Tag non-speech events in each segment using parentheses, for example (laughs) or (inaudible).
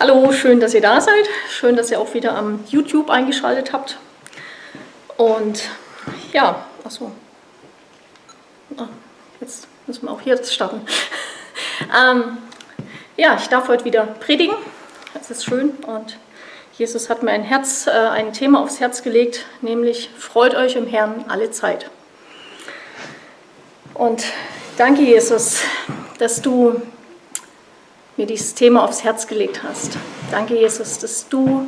Hallo, schön, dass ihr da seid. Schön, dass ihr auch wieder am YouTube eingeschaltet habt. Und ja, achso. Ah, jetzt müssen wir auch hier starten. (laughs) ähm, ja, ich darf heute wieder predigen. Das ist schön. Und Jesus hat mir ein Herz, äh, ein Thema aufs Herz gelegt, nämlich freut euch im Herrn alle Zeit. Und danke, Jesus, dass du mir dieses Thema aufs Herz gelegt hast. Danke, Jesus, dass du,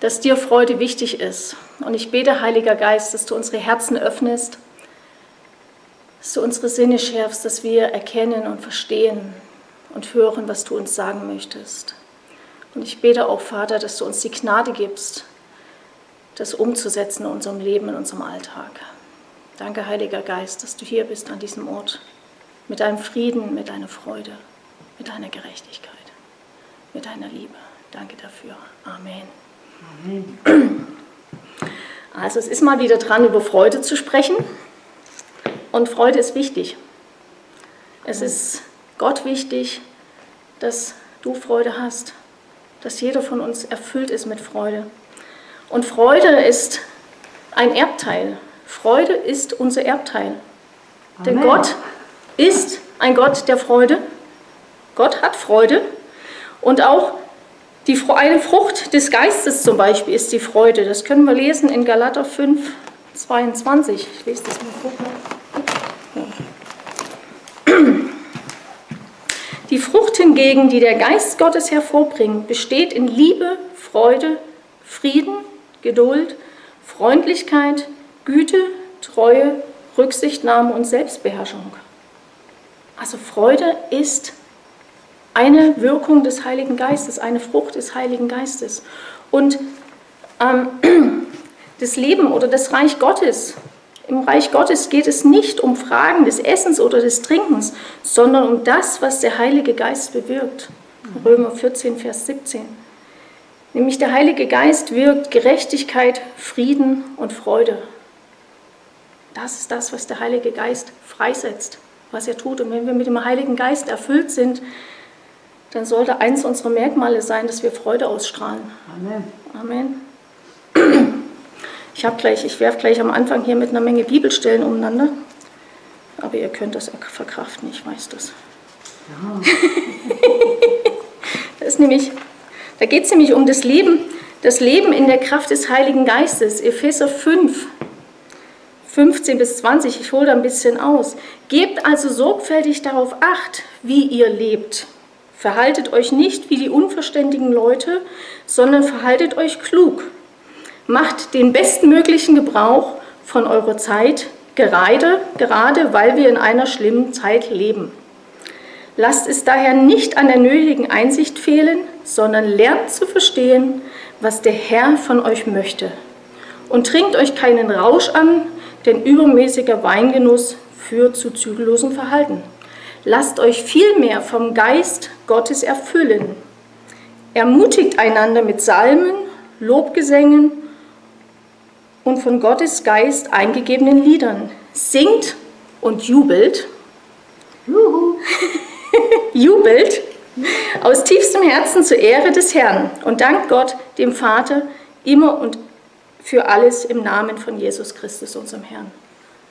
dass dir Freude wichtig ist. Und ich bete, Heiliger Geist, dass du unsere Herzen öffnest, dass du unsere Sinne schärfst, dass wir erkennen und verstehen und hören, was du uns sagen möchtest. Und ich bete auch, Vater, dass du uns die Gnade gibst, das umzusetzen in unserem Leben, in unserem Alltag. Danke, Heiliger Geist, dass du hier bist an diesem Ort, mit deinem Frieden, mit deiner Freude mit deiner Gerechtigkeit, mit deiner Liebe. Danke dafür. Amen. Amen. Also es ist mal wieder dran, über Freude zu sprechen. Und Freude ist wichtig. Es ist Gott wichtig, dass du Freude hast, dass jeder von uns erfüllt ist mit Freude. Und Freude ist ein Erbteil. Freude ist unser Erbteil. Amen. Denn Gott ist ein Gott der Freude Gott hat Freude und auch die, eine Frucht des Geistes zum Beispiel ist die Freude. Das können wir lesen in Galater 5, 22. Ich lese das mal vor. Die Frucht hingegen, die der Geist Gottes hervorbringt, besteht in Liebe, Freude, Frieden, Geduld, Freundlichkeit, Güte, Treue, Rücksichtnahme und Selbstbeherrschung. Also Freude ist eine Wirkung des Heiligen Geistes, eine Frucht des Heiligen Geistes. Und ähm, (clears throat) das Leben oder das Reich Gottes, im Reich Gottes geht es nicht um Fragen des Essens oder des Trinkens, sondern um das, was der Heilige Geist bewirkt. Römer 14, Vers 17. Nämlich der Heilige Geist wirkt Gerechtigkeit, Frieden und Freude. Das ist das, was der Heilige Geist freisetzt, was er tut. Und wenn wir mit dem Heiligen Geist erfüllt sind, dann sollte eins unserer Merkmale sein, dass wir Freude ausstrahlen. Amen. Amen. Ich habe gleich, ich werfe gleich am Anfang hier mit einer Menge Bibelstellen umeinander, aber ihr könnt das verkraften, ich weiß das. Ja. (laughs) das ist nämlich, da geht es nämlich um das Leben, das Leben in der Kraft des Heiligen Geistes. Epheser 5, 15 bis 20, ich hole da ein bisschen aus. Gebt also sorgfältig darauf acht, wie ihr lebt Verhaltet euch nicht wie die unverständigen Leute, sondern verhaltet euch klug. Macht den bestmöglichen Gebrauch von eurer Zeit, gerade, gerade weil wir in einer schlimmen Zeit leben. Lasst es daher nicht an der nötigen Einsicht fehlen, sondern lernt zu verstehen, was der Herr von euch möchte. Und trinkt euch keinen Rausch an, denn übermäßiger Weingenuss führt zu zügellosem Verhalten. Lasst euch vielmehr vom Geist Gottes erfüllen. Ermutigt einander mit Salmen, Lobgesängen und von Gottes Geist eingegebenen Liedern. Singt und jubelt. (laughs) jubelt aus tiefstem Herzen zur Ehre des Herrn und dankt Gott, dem Vater, immer und für alles im Namen von Jesus Christus, unserem Herrn.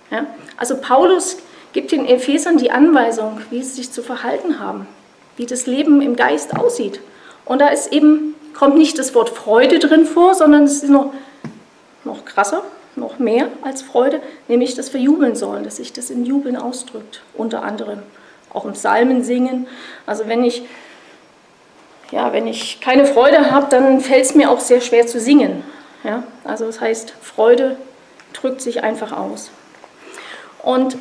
Ja? Also Paulus gibt den Ephesern die Anweisung, wie sie sich zu verhalten haben, wie das Leben im Geist aussieht. Und da ist eben, kommt nicht das Wort Freude drin vor, sondern es ist noch, noch krasser, noch mehr als Freude, nämlich dass wir jubeln sollen, dass sich das in Jubeln ausdrückt, unter anderem auch im Psalmen singen. Also wenn ich, ja, wenn ich keine Freude habe, dann fällt es mir auch sehr schwer zu singen. Ja? Also das heißt, Freude drückt sich einfach aus. Und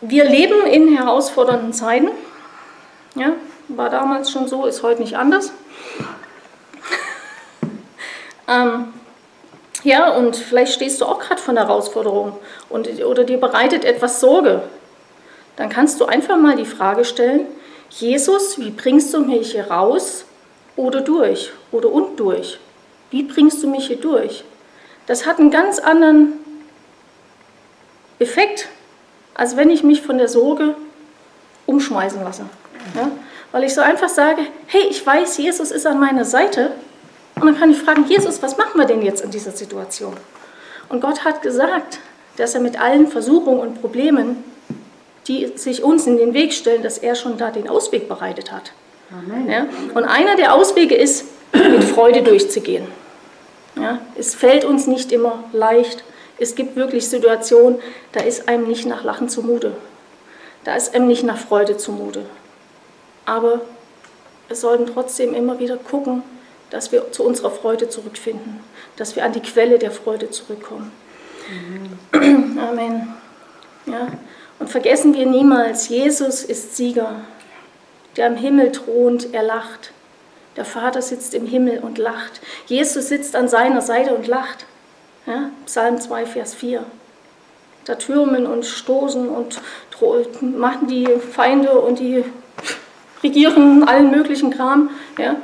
wir leben in herausfordernden Zeiten. Ja, war damals schon so, ist heute nicht anders. (laughs) ähm, ja, und vielleicht stehst du auch gerade vor einer Herausforderung und, oder dir bereitet etwas Sorge. Dann kannst du einfach mal die Frage stellen, Jesus, wie bringst du mich hier raus oder durch oder und durch? Wie bringst du mich hier durch? Das hat einen ganz anderen Effekt, als wenn ich mich von der Sorge umschmeißen lasse. Ja? weil ich so einfach sage, hey, ich weiß, Jesus ist an meiner Seite. Und dann kann ich fragen, Jesus, was machen wir denn jetzt in dieser Situation? Und Gott hat gesagt, dass er mit allen Versuchungen und Problemen, die sich uns in den Weg stellen, dass er schon da den Ausweg bereitet hat. Amen. Ja? Und einer der Auswege ist, mit Freude durchzugehen. Ja? Es fällt uns nicht immer leicht. Es gibt wirklich Situationen, da ist einem nicht nach Lachen zumute. Da ist einem nicht nach Freude zumute. Aber wir sollten trotzdem immer wieder gucken, dass wir zu unserer Freude zurückfinden, dass wir an die Quelle der Freude zurückkommen. Amen. (clears throat) Amen. Ja. Und vergessen wir niemals, Jesus ist Sieger, der am Himmel thront, er lacht. Der Vater sitzt im Himmel und lacht. Jesus sitzt an seiner Seite und lacht. Ja, Psalm 2, Vers 4. Da türmen und stoßen und machen die Feinde und die regieren allen möglichen Kram. Ja,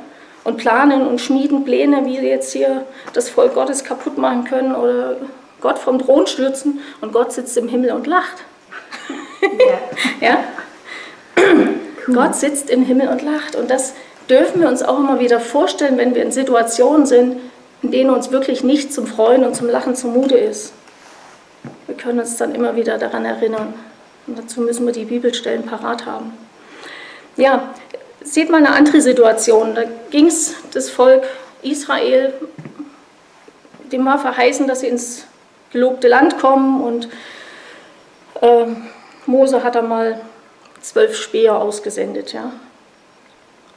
und planen und schmieden Pläne, wie sie jetzt hier das Volk Gottes kaputt machen können oder Gott vom Thron stürzen und Gott sitzt im Himmel und lacht. Ja. (laughs) ja? Cool. Gott sitzt im Himmel und lacht und das dürfen wir uns auch immer wieder vorstellen, wenn wir in Situationen sind, in denen uns wirklich nicht zum Freuen und zum Lachen zumute ist. Wir können uns dann immer wieder daran erinnern. Und dazu müssen wir die Bibelstellen parat haben. Ja, sieht mal eine andere Situation. Da ging es das Volk Israel, dem war verheißen, dass sie ins gelobte Land kommen und äh, Mose hat da mal zwölf Speer ausgesendet. Ja.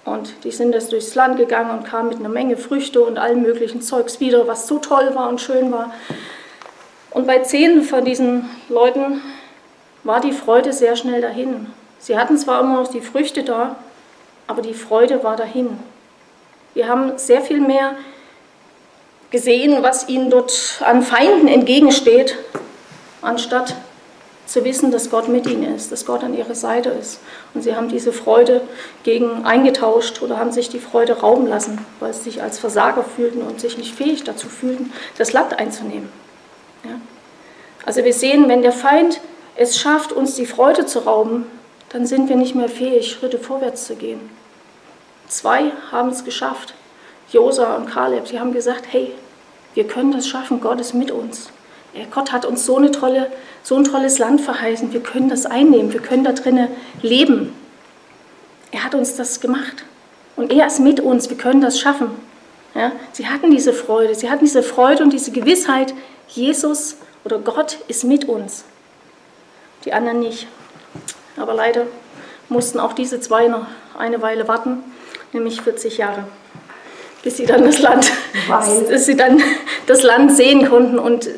Und die sind jetzt durchs Land gegangen und kamen mit einer Menge Früchte und allem möglichen Zeugs wieder, was so toll war und schön war. Und bei zehn von diesen Leuten war die Freude sehr schnell dahin. Sie hatten zwar immer noch die Früchte da, aber die Freude war dahin. Wir haben sehr viel mehr gesehen, was ihnen dort an Feinden entgegensteht, anstatt zu wissen, dass Gott mit ihnen ist, dass Gott an ihrer Seite ist. Und sie haben diese Freude gegen eingetauscht oder haben sich die Freude rauben lassen, weil sie sich als Versager fühlten und sich nicht fähig dazu fühlten, das Land einzunehmen. Ja? Also wir sehen, wenn der Feind es schafft, uns die Freude zu rauben, dann sind wir nicht mehr fähig, Schritte vorwärts zu gehen. Zwei haben es geschafft, Josa und Kaleb, sie haben gesagt, hey, wir können das schaffen, Gott ist mit uns. Gott hat uns so, eine tolle, so ein tolles Land verheißen. Wir können das einnehmen, wir können da drinnen leben. Er hat uns das gemacht. Und er ist mit uns, wir können das schaffen. Ja, sie hatten diese Freude, sie hatten diese Freude und diese Gewissheit, Jesus oder Gott ist mit uns. Die anderen nicht. Aber leider mussten auch diese zwei noch eine Weile warten, nämlich 40 Jahre bis sie dann das Land, bis sie dann das Land sehen konnten und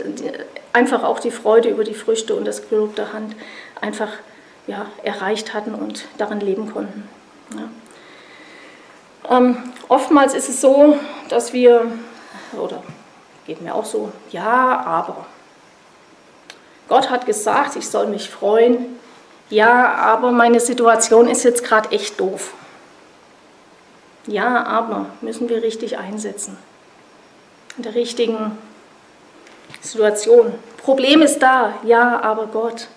einfach auch die Freude über die Früchte und das gelobte Hand einfach ja, erreicht hatten und darin leben konnten. Ja. Ähm, oftmals ist es so, dass wir, oder geht mir auch so, ja, aber. Gott hat gesagt, ich soll mich freuen. Ja, aber meine Situation ist jetzt gerade echt doof. Ja, aber müssen wir richtig einsetzen. In der richtigen Situation. Problem ist da, ja, aber Gott.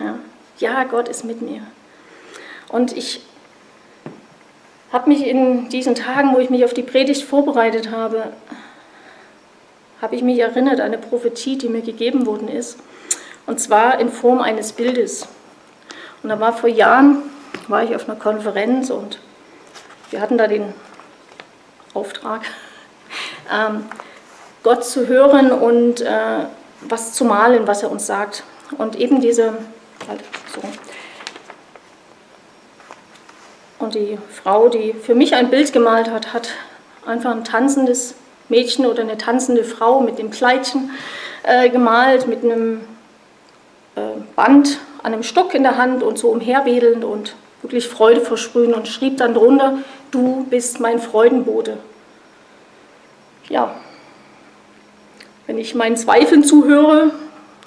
Ja, ja Gott ist mit mir. Und ich habe mich in diesen Tagen, wo ich mich auf die Predigt vorbereitet habe, habe ich mich erinnert an eine Prophetie, die mir gegeben worden ist. Und zwar in Form eines Bildes. Und da war vor Jahren, war ich auf einer Konferenz und wir hatten da den Auftrag, (laughs) ähm, Gott zu hören und äh, was zu malen, was er uns sagt. Und eben diese, halt, so. Und die Frau, die für mich ein Bild gemalt hat, hat einfach ein tanzendes Mädchen oder eine tanzende Frau mit dem Kleidchen äh, gemalt, mit einem äh, Band an einem Stock in der Hand und so umherwedelnd und wirklich Freude versprühen und schrieb dann drunter, du bist mein Freudenbote. Ja, wenn ich meinen Zweifeln zuhöre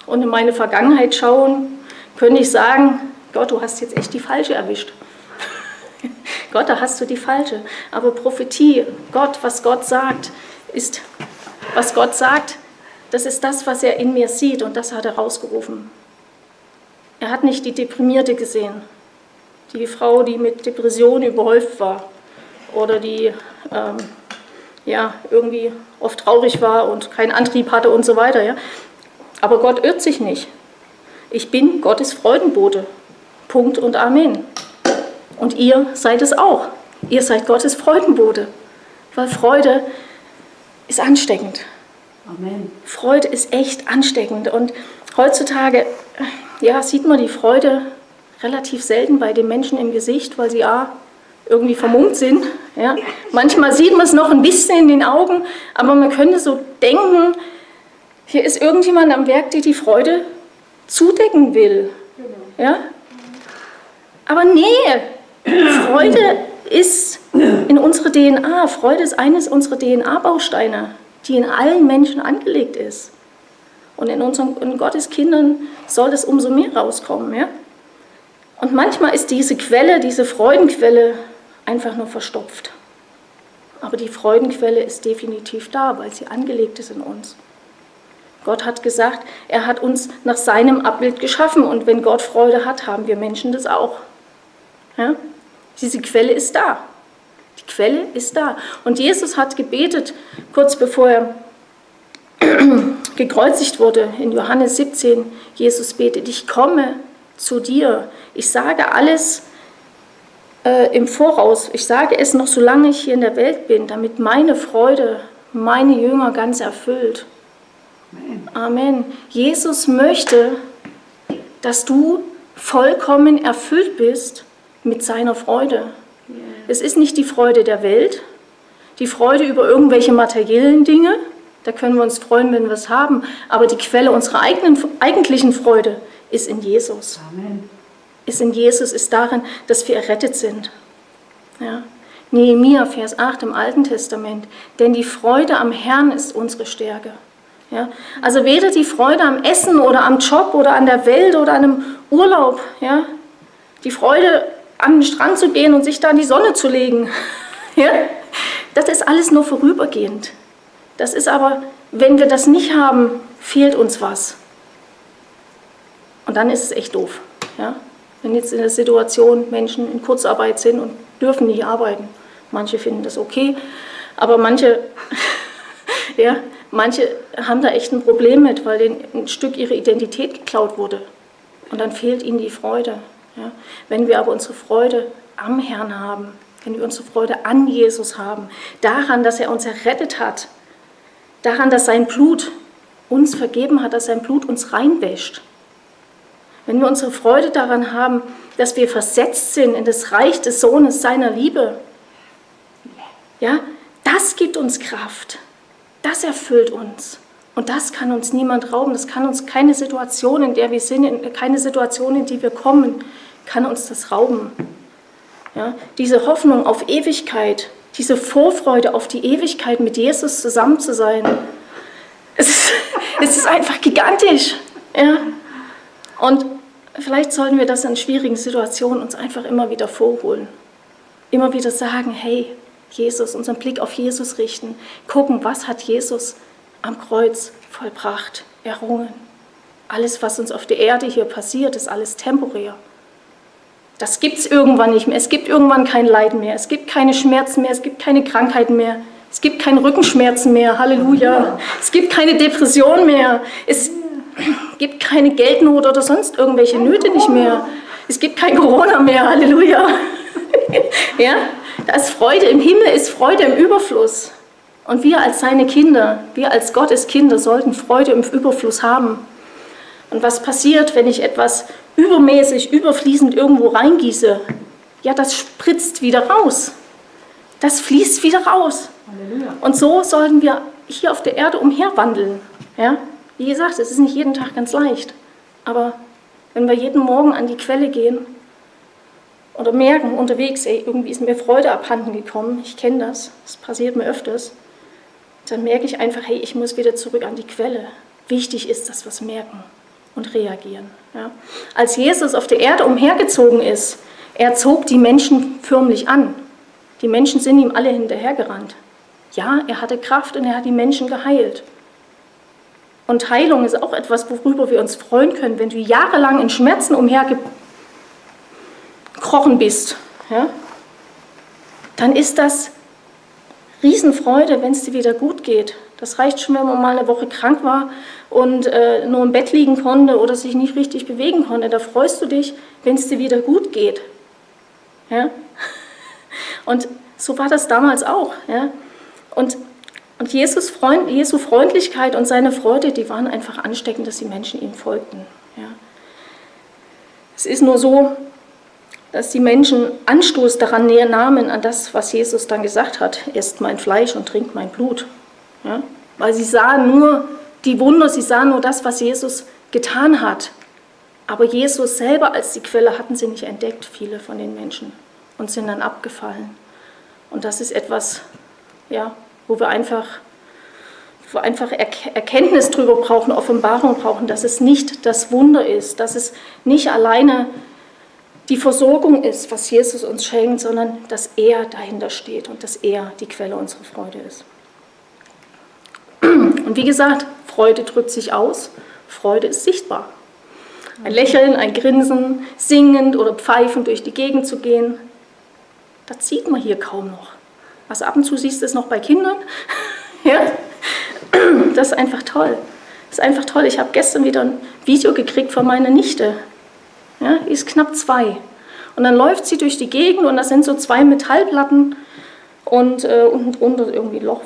und in meine Vergangenheit schaue, könnte ich sagen, Gott, du hast jetzt echt die falsche erwischt. (laughs) Gott, da hast du die falsche. Aber Prophetie, Gott, was Gott sagt, ist, was Gott sagt, das ist das, was er in mir sieht und das hat er rausgerufen. Er hat nicht die Deprimierte gesehen, die Frau, die mit Depressionen überhäuft war oder die ähm, ja, irgendwie oft traurig war und keinen Antrieb hatte und so weiter. Ja. Aber Gott irrt sich nicht. Ich bin Gottes Freudenbote. Punkt und Amen. Und ihr seid es auch. Ihr seid Gottes Freudenbote. Weil Freude ist ansteckend. Amen. Freude ist echt ansteckend. Und heutzutage ja, sieht man die Freude relativ selten bei den Menschen im Gesicht, weil sie A, irgendwie vermummt sind. Ja. Manchmal sieht man es noch ein bisschen in den Augen, aber man könnte so denken, hier ist irgendjemand am Werk, der die Freude zudecken will. Ja? Aber nee, Freude ist in unserer DNA. Freude ist eines unserer DNA-Bausteine, die in allen Menschen angelegt ist. Und in unseren in Gottes Kindern soll es umso mehr rauskommen. Ja? Und manchmal ist diese Quelle, diese Freudenquelle einfach nur verstopft. Aber die Freudenquelle ist definitiv da, weil sie angelegt ist in uns. Gott hat gesagt, er hat uns nach seinem Abbild geschaffen und wenn Gott Freude hat, haben wir Menschen das auch. Ja? Diese Quelle ist da. Die Quelle ist da. Und Jesus hat gebetet, kurz bevor er (clears throat) gekreuzigt wurde, in Johannes 17, Jesus betet, ich komme zu dir. Ich sage alles äh, im Voraus. Ich sage es noch, solange ich hier in der Welt bin, damit meine Freude meine Jünger ganz erfüllt. Amen. Amen. Jesus möchte, dass du vollkommen erfüllt bist mit seiner Freude. Yeah. Es ist nicht die Freude der Welt, die Freude über irgendwelche materiellen Dinge, da können wir uns freuen, wenn wir es haben, aber die Quelle unserer eigenen, eigentlichen Freude ist in Jesus. Amen ist in Jesus, ist darin, dass wir errettet sind. Ja. Nehemiah, Vers 8 im Alten Testament. Denn die Freude am Herrn ist unsere Stärke. Ja. Also weder die Freude am Essen oder am Job oder an der Welt oder an einem Urlaub. Ja. Die Freude, an den Strand zu gehen und sich da in die Sonne zu legen. (laughs) Ja. Das ist alles nur vorübergehend. Das ist aber, wenn wir das nicht haben, fehlt uns was. Und dann ist es echt doof. Ja. Wenn jetzt in der Situation Menschen in Kurzarbeit sind und dürfen nicht arbeiten. Manche finden das okay, aber manche, (laughs) ja, manche haben da echt ein Problem mit, weil denen ein Stück ihrer Identität geklaut wurde. Und dann fehlt ihnen die Freude. Ja. Wenn wir aber unsere Freude am Herrn haben, wenn wir unsere Freude an Jesus haben, daran, dass er uns errettet hat, daran, dass sein Blut uns vergeben hat, dass sein Blut uns reinwäscht, wenn wir unsere Freude daran haben, dass wir versetzt sind in das Reich des Sohnes seiner Liebe, ja, das gibt uns Kraft. Das erfüllt uns. Und das kann uns niemand rauben. Das kann uns keine Situation, in der wir sind, keine Situation, in die wir kommen, kann uns das rauben. Ja, diese Hoffnung auf Ewigkeit, diese Vorfreude auf die Ewigkeit mit Jesus zusammen zu sein, es ist, (laughs) es ist einfach gigantisch. Ja. Und vielleicht sollten wir das in schwierigen Situationen uns einfach immer wieder vorholen. Immer wieder sagen, hey, Jesus, unseren Blick auf Jesus richten. Gucken, was hat Jesus am Kreuz vollbracht, errungen. Alles, was uns auf der Erde hier passiert, ist alles temporär. Das gibt es irgendwann nicht mehr. Es gibt irgendwann kein Leiden mehr. Es gibt keine Schmerzen mehr. Es gibt keine Krankheiten mehr. Es gibt keine Rückenschmerzen mehr. Halleluja. Es gibt keine Depression mehr. Es gibt keine Geldnot oder sonst irgendwelche Nöte nicht mehr. Es gibt kein Corona mehr, Halleluja. (laughs) ja, da ist Freude, im Himmel ist Freude im Überfluss. Und wir als seine Kinder, wir als Gottes Kinder sollten Freude im Überfluss haben. Und was passiert, wenn ich etwas übermäßig, überfließend irgendwo reingieße? Ja, das spritzt wieder raus. Das fließt wieder raus. Halleluja. Und so sollten wir hier auf der Erde umherwandeln. Ja? Wie gesagt, es ist nicht jeden Tag ganz leicht, aber wenn wir jeden Morgen an die Quelle gehen oder merken unterwegs, ey, irgendwie ist mir Freude abhanden gekommen, ich kenne das, das passiert mir öfters, dann merke ich einfach, hey, ich muss wieder zurück an die Quelle. Wichtig ist, dass wir es merken und reagieren. Ja. Als Jesus auf der Erde umhergezogen ist, er zog die Menschen förmlich an. Die Menschen sind ihm alle hinterhergerannt. Ja, er hatte Kraft und er hat die Menschen geheilt. Und Heilung ist auch etwas, worüber wir uns freuen können. Wenn du jahrelang in Schmerzen umhergekommen gekrochen bist, ja, dann ist das Riesenfreude, wenn es dir wieder gut geht. Das reicht schon, wenn man mal eine Woche krank war und äh, nur im Bett liegen konnte oder sich nicht richtig bewegen konnte. Da freust du dich, wenn es dir wieder gut geht. Ja? (laughs) Und so war das damals auch. Ja? Und, und Jesus Freund, Jesu Freundlichkeit und seine Freude, die waren einfach ansteckend, dass die Menschen ihm folgten. Ja? Es ist nur so, dass die Menschen Anstoß daran nahmen, an das, was Jesus dann gesagt hat, esst mein Fleisch und trinkt mein Blut. Ja? Weil sie sahen nur die Wunder, sie sahen nur das, was Jesus getan hat. Aber Jesus selber als die Quelle hatten sie nicht entdeckt, viele von den Menschen, und sind dann abgefallen. Und das ist etwas, ja, wo wir einfach, wo einfach Erkenntnis darüber brauchen, Offenbarung brauchen, dass es nicht das Wunder ist, dass es nicht alleine die Versorgung ist, was Jesus uns schenkt, sondern dass er dahinter steht und dass er die Quelle unserer Freude ist. Und wie gesagt, Freude drückt sich aus, Freude ist sichtbar. Ein Lächeln, ein Grinsen, singend oder pfeifend durch die Gegend zu gehen, das sieht man hier kaum noch. Was ab und zu siehst es noch bei Kindern. (laughs) ja? Das ist einfach toll. Das ist einfach toll. Ich habe gestern wieder ein Video gekriegt von meiner Nichte. Ja, die ist knapp zwei. Und dann läuft sie durch die Gegend und da sind so zwei Metallplatten und äh, unten drunter irgendwie Loch,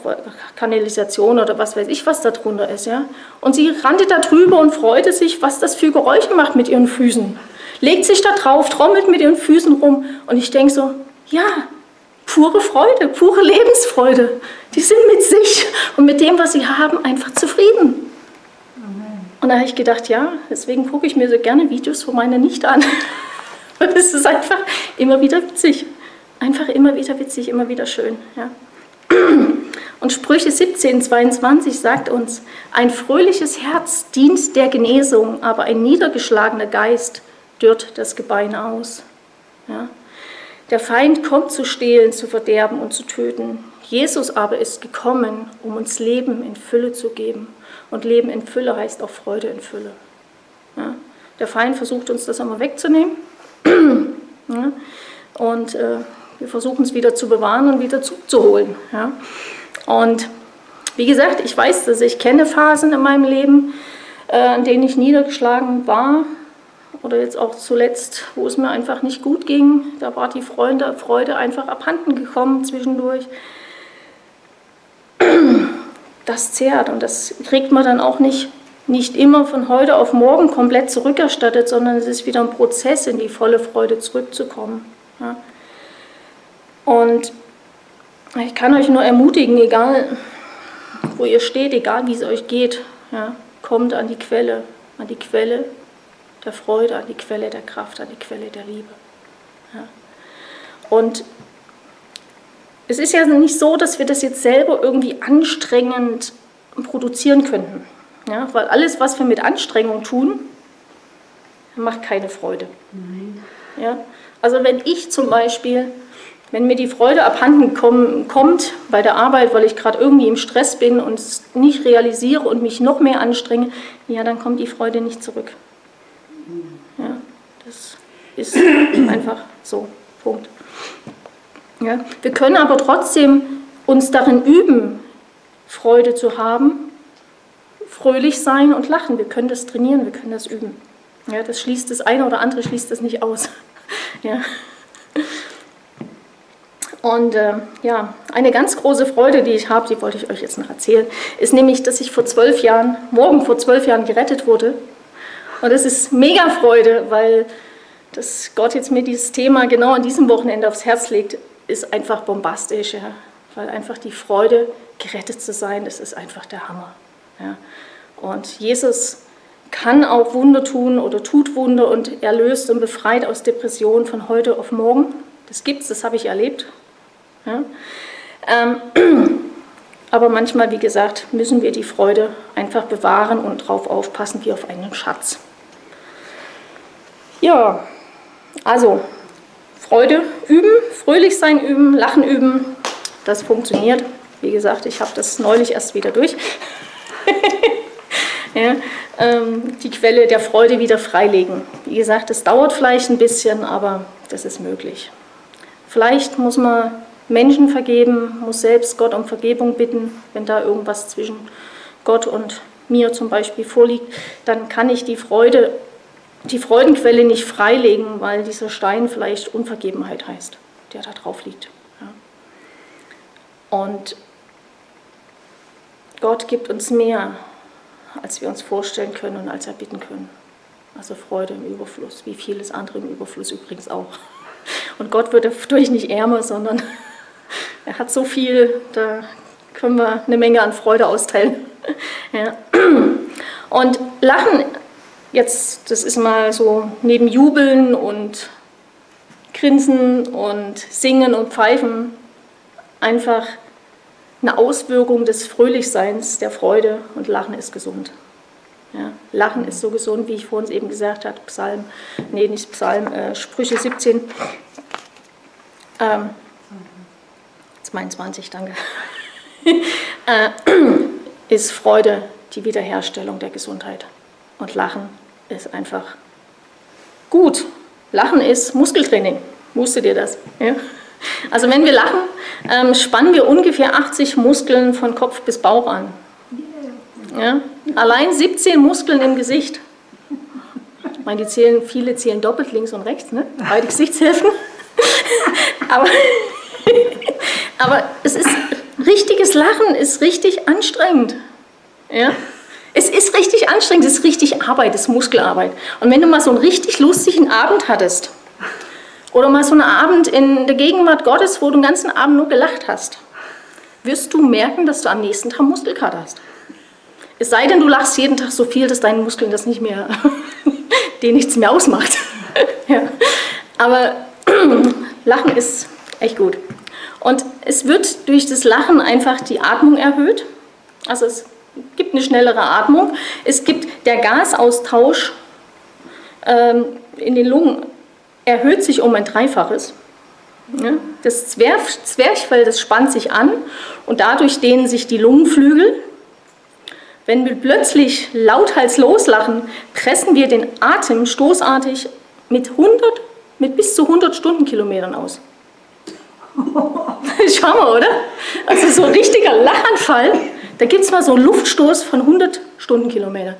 Kanalisation oder was weiß ich, was da drunter ist. Ja? Und sie rannte da drüber und freute sich, was das für Geräusche macht mit ihren Füßen. Legt sich da drauf, trommelt mit ihren Füßen rum und ich denke so, ja, pure Freude, pure Lebensfreude. Die sind mit sich und mit dem, was sie haben, einfach zufrieden. Und da habe ich gedacht, ja, deswegen gucke ich mir so gerne Videos von meiner Nichte an. (laughs) Und es ist einfach immer wieder witzig. Einfach immer wieder witzig, immer wieder schön. Ja. Und Sprüche 17, 22 sagt uns, ein fröhliches Herz dient der Genesung, aber ein niedergeschlagener Geist dürrt das Gebein aus. Ja. Der Feind kommt zu stehlen, zu verderben und zu töten. Jesus aber ist gekommen, um uns Leben in Fülle zu geben. Und Leben in Fülle heißt auch Freude in Fülle. Ja. Der Feind versucht uns das einmal wegzunehmen. (clears throat) ja. Und äh, wir versuchen es wieder zu bewahren und wieder zuzuholen. Ja. Und wie gesagt, ich weiß, dass ich kenne Phasen in meinem Leben, äh, in denen ich niedergeschlagen war. Oder jetzt auch zuletzt, wo es mir einfach nicht gut ging. Da war die Freude, Freude einfach abhanden gekommen zwischendurch das zehrt und das kriegt man dann auch nicht, nicht immer von heute auf morgen komplett zurückerstattet, sondern es ist wieder ein Prozess, in die volle Freude zurückzukommen. Ja. Und ich kann euch nur ermutigen, egal wo ihr steht, egal wie es euch geht, ja, kommt an die Quelle, an die Quelle der Freude, an die Quelle der Kraft, an die Quelle der Liebe. Ja. Und es ist ja nicht so, dass wir das jetzt selber irgendwie anstrengend produzieren könnten. Ja, weil alles, was wir mit Anstrengung tun, macht keine Freude. Nein. Ja, also wenn ich zum Beispiel, wenn mir die Freude abhanden kommen, kommt bei der Arbeit, weil ich gerade irgendwie im Stress bin und es nicht realisiere und mich noch mehr anstrenge, ja, dann kommt die Freude nicht zurück. Ja, das ist (clears throat) einfach so. Punkt. Ja? Wir können aber trotzdem uns darin üben, Freude zu haben, fröhlich sein und lachen. Wir können das trainieren, wir können das üben. Ja, das schließt das eine oder andere schließt das nicht aus. (laughs) Ja. Und äh, ja, eine ganz große Freude, die ich habe, die wollte ich euch jetzt noch erzählen, ist nämlich, dass ich vor zwölf Jahren, morgen vor zwölf Jahren gerettet wurde. Und das ist mega Freude, weil dass Gott jetzt mir dieses Thema genau an diesem Wochenende aufs Herz legt ist einfach bombastisch, ja? weil einfach die Freude, gerettet zu sein, das ist einfach der Hammer. Ja? Und Jesus kann auch Wunder tun oder tut Wunder und erlöst und befreit aus Depressionen von heute auf morgen. Das gibt's, das habe ich erlebt. Ja? Ähm, (clears throat) aber manchmal, wie gesagt, müssen wir die Freude einfach bewahren und darauf aufpassen wie auf einen Schatz. Ja, also Freude üben, fröhlich sein üben, lachen üben. Das funktioniert. Wie gesagt, ich habe das neulich erst wieder durch. (laughs) ja, ähm, die Quelle der Freude wieder freilegen. Wie gesagt, es dauert vielleicht ein bisschen, aber das ist möglich. Vielleicht muss man Menschen vergeben, muss selbst Gott um Vergebung bitten, wenn da irgendwas zwischen Gott und mir zum Beispiel vorliegt, dann kann ich die Freude, die Freudenquelle nicht freilegen, weil dieser Stein vielleicht Unvergebenheit heißt, der da drauf liegt. Ja. Und Gott gibt uns mehr, als wir uns vorstellen können und als er bitten können. Also Freude im Überfluss, wie vieles andere im Überfluss übrigens auch. Und Gott wird dadurch nicht ärmer, sondern (laughs) er hat so viel, da können wir eine Menge an Freude austeilen. Ja. Und Lachen, jetzt, das ist mal so neben Jubeln und Grinsen und Singen und Pfeifen einfach eine Auswirkung des Fröhlichseins, der Freude und Lachen ist gesund. Ja, Lachen ist so gesund, wie ich vorhin eben gesagt habe, Psalm, nee, nicht Psalm, äh, Sprüche 17, ähm, 22, danke, (laughs) äh, (clears throat) ist Freude die Wiederherstellung der Gesundheit. Und Lachen ist einfach gut. Lachen ist Muskeltraining. Wusstet ihr das? Ja? Also wenn wir lachen, ähm, spannen wir ungefähr 80 Muskeln von Kopf bis Bauch an. Ja? Allein 17 Muskeln im Gesicht. Ich meine, die zählen, viele zählen doppelt links und rechts, ne? beide Gesichtshälften. (laughs) aber, aber es ist richtiges Lachen ist richtig anstrengend. Ja? Es ist richtig anstrengend, es ist richtig Arbeit, es ist Muskelarbeit. Und wenn du mal so einen richtig lustigen Abend hattest, oder mal so einen Abend in der Gegenwart Gottes, wo du den ganzen Abend nur gelacht hast, wirst du merken, dass du am nächsten Tag Muskelkater hast. Es sei denn, du lachst jeden Tag so viel, dass deinen Muskeln das nicht mehr, (laughs) dir nichts mehr ausmacht. (laughs) ja. Aber (clears throat) Lachen ist echt gut. Und es wird durch das Lachen einfach die Atmung erhöht. Also es gibt eine schnellere Atmung. Es gibt der Gasaustausch ähm, in den Lungen erhöht sich um ein Dreifaches. Das Zwerch, Zwerchfell, das spannt sich an und dadurch dehnen sich die Lungenflügel. Wenn wir plötzlich lauthals loslachen, pressen wir den Atem stoßartig mit 100, mit bis zu 100 Stundenkilometern aus. (laughs) Schau mal, oder? Also so ein richtiger Lachanfall da gibt es mal so einen Luftstoß von 100 Stundenkilometer.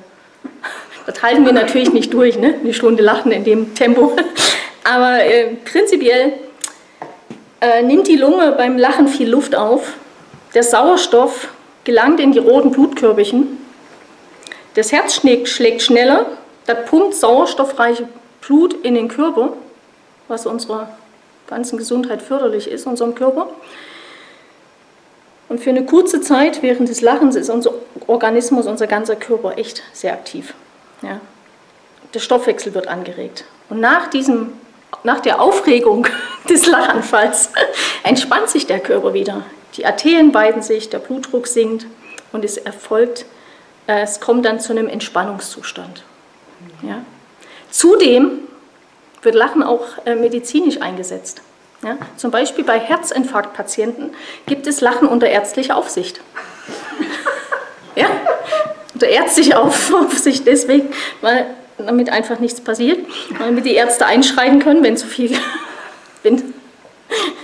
Das halten wir natürlich nicht durch, ne? eine Stunde lachen in dem Tempo. Aber äh, prinzipiell äh, nimmt die Lunge beim Lachen viel Luft auf. Der Sauerstoff gelangt in die roten Blutkörperchen. Das Herz schlägt schneller. Das pumpt sauerstoffreiche Blut in den Körper, was unserer ganzen Gesundheit förderlich ist, unserem Körper. Und für eine kurze Zeit während des Lachens ist unser Organismus, unser ganzer Körper echt sehr aktiv. Ja. Der Stoffwechsel wird angeregt. Und nach, diesem, nach der Aufregung (laughs) des Lachanfalls (laughs) entspannt sich der Körper wieder. Die Arterien weiten sich, der Blutdruck sinkt und es erfolgt, äh, es kommt dann zu einem Entspannungszustand. Ja. Zudem wird Lachen auch äh, medizinisch eingesetzt. Ja, zum Beispiel bei Herzinfarktpatienten gibt es Lachen unter ärztlicher Aufsicht. ja, unter ärztlicher Aufsicht deswegen, weil damit einfach nichts passiert, damit die Ärzte einschreiten können, wenn zu viel, (laughs) wenn